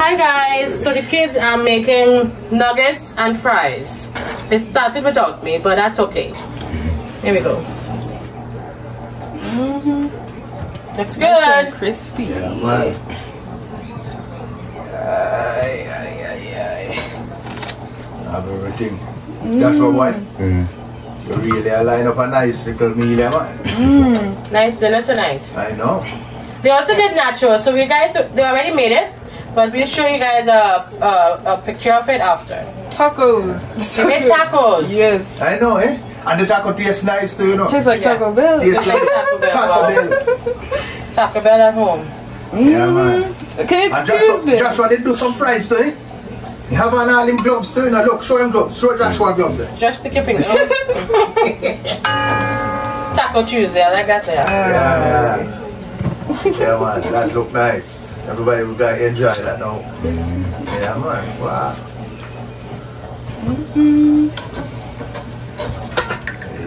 Hi guys, so the kids are making nuggets and fries. They started without me, but that's okay. Here we go. Mm-hmm. Looks good. crispy. Yeah, man. Ay, ay, ay, ay. Have everything. That's what why. Mm. You really line up a nice little meal, yeah, man. Nice dinner tonight. I know. They also did nachos, so we guys they already made it, but we'll show you guys a a, a picture of it after. Tacos. They made tacos. Yes. I know, eh? And the taco tastes nice too, you know. Tastes like Yeah. Taco Bell. Tastes like Taco Bell, Taco. Bell. Taco Bell at home. Yeah, man. Can you And excuse Joshua, them? Joshua did do some fries too, eh? You have on all him gloves too, you know. Look, show him gloves. Show Joshua gloves there. Just stick your finger. Taco Tuesday, I like that there. Yeah, yeah. yeah, man. That look nice. Everybody will gotta enjoy that now. Yeah, man. Wow. Mhm.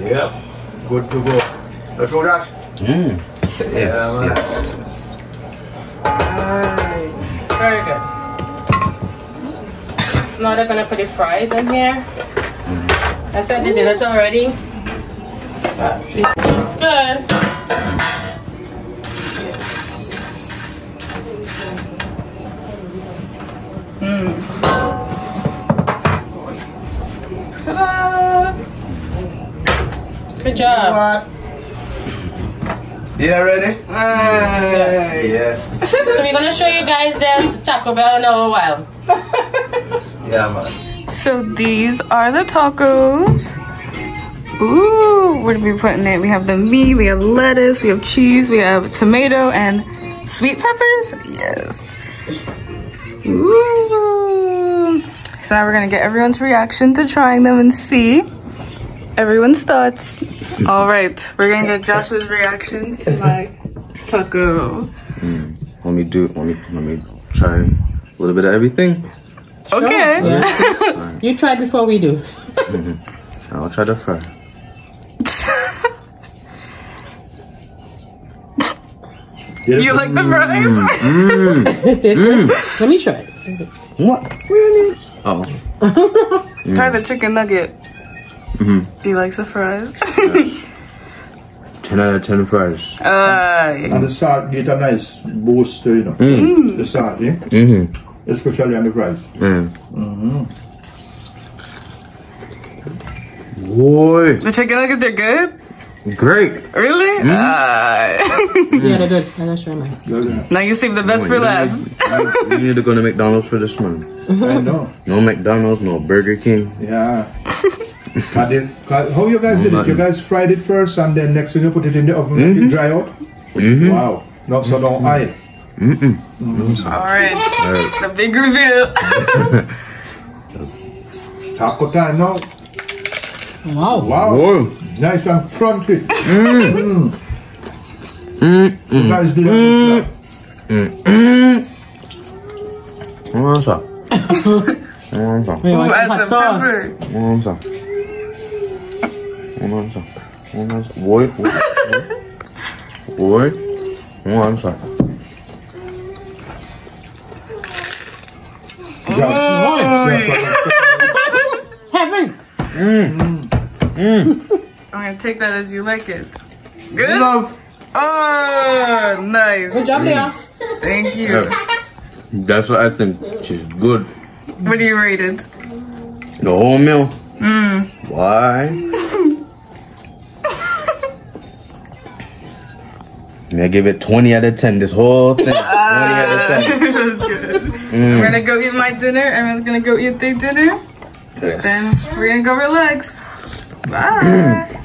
Yep. Good to go. Let's go, Josh. Mm. Yeah, Yes, man. yes. Ay. Very good. So now they're gonna put the fries in here. I said they did it already. But Looks good. Ta-da! Good job. What? Yeah, ready? Ay. Yes. So we're gonna show you guys the Taco Bell in a little while. Yeah, man. So these are the tacos. Ooh, what are we putting in? We have the meat, we have lettuce, we have cheese, we have tomato and sweet peppers. Yes. Ooh. So now we're gonna get everyone's reaction to trying them and see everyone's thoughts. All right, we're gonna get Josh's reaction to my taco. Hmm, let me do. Let me. Let me try a little bit of everything. Okay. Yeah. You try before we do. Mm-hmm. I'll try the fry. you like the fries? Mm. It tastes good. Let me try it. What? Oh. Try the chicken nugget. Mhm. He likes the fries. Ten out of ten fries. Ay. And the salt get a nice boost you know. Mm. The salt, yeah? Mm-hmm. Especially on the fries. Mm. Boy, The chicken nuggets are good? Great. Really? Mm-hmm. Uh, Ay. Yeah, they're good. I'm not sure, man. Now you save the best for last. We need to go to McDonald's for this one. I know. No McDonald's, no Burger King. Yeah. Cut it- cut- how you guys did it? You guys fried it first and then next thing you put it in the oven let it mm-hmm. dry out? Mm-hmm. Wow. No, so long. oil. Mm-hmm. Mm-mm. All right. Alright. The big reveal. Taco time now. Wow. Wow. Whoa. Nice and crunchy. Mm. You guys did it. Mm. One side. One side. We want Ooh, some add hot some sauce. pepper. One side. One side. One side. Boy. Boy. One side. Heaven. Mm. Mm. I'm gonna take that as you like it. Good? Love. Oh, nice. Good job, Leah. Thank you. That's what I think. She's good. What do you rate it? The whole meal. Mmm. Why? May I give it 20 out of 10, this whole thing. Ah. 20 out of 10. That's good. I'm Mm. gonna go eat my dinner. Everyone's gonna go eat their dinner. Yes. Then we're gonna go relax. Bye.